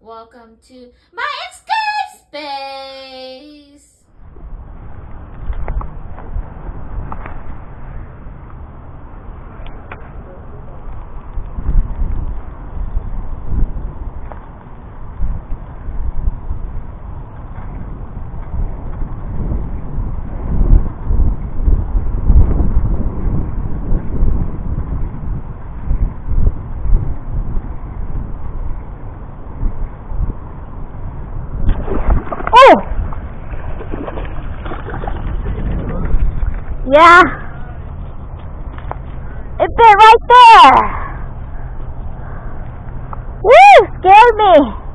Welcome to my escape space. Yeah. It bit right there. Woo! Scared me.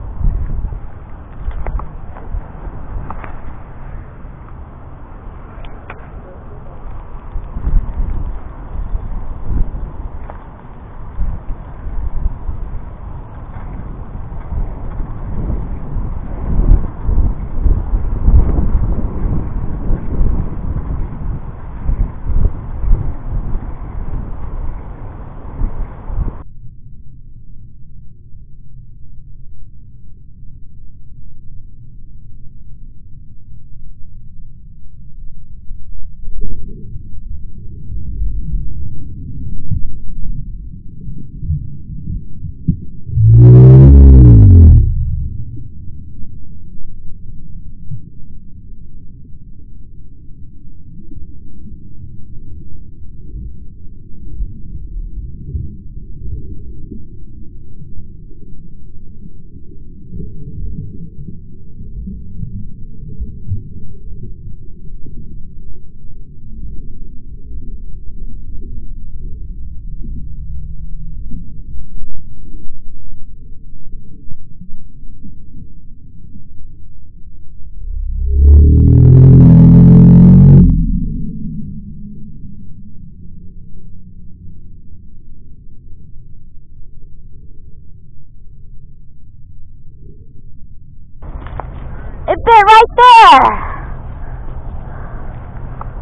It bit right there.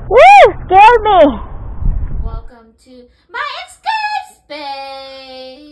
Woo! Scared me. Welcome to my escape space.